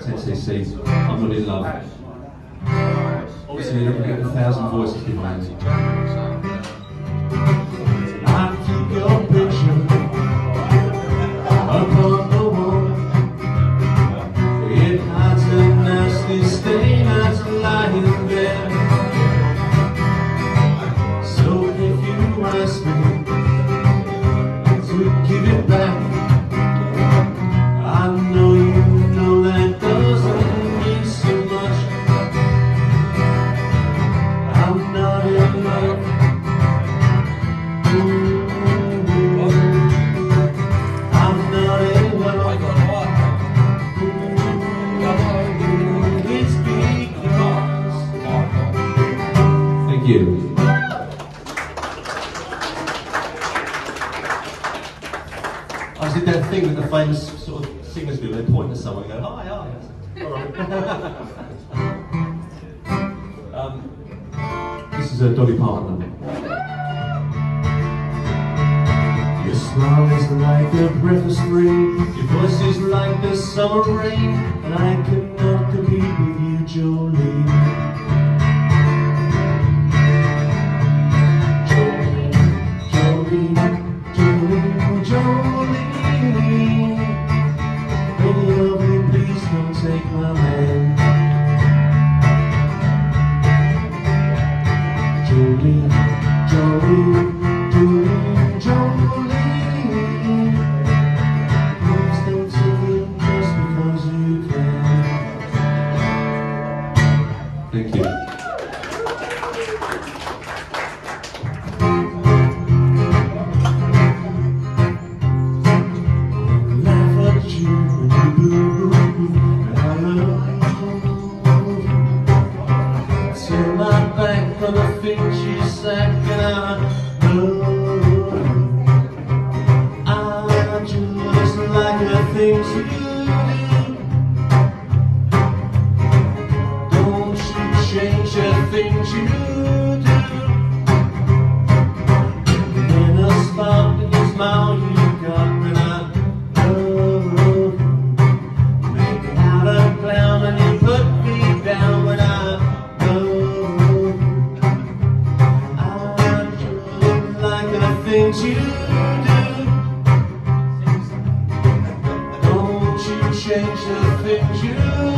10cc, I'm not in love. Obviously, you're looking at a thousand voices behind you. You. I did that thing that the famous sort of singers do. They point at someone and go, "Hi, hi." All right. um, this is a Dolly Parton. Your smile is like a breath of spring. Your voice is like the summer rain, and I cannot compete with you, Jolene. Turn my back on the things you said I oh, love I just like the things. you things you do. Don't you change the things you do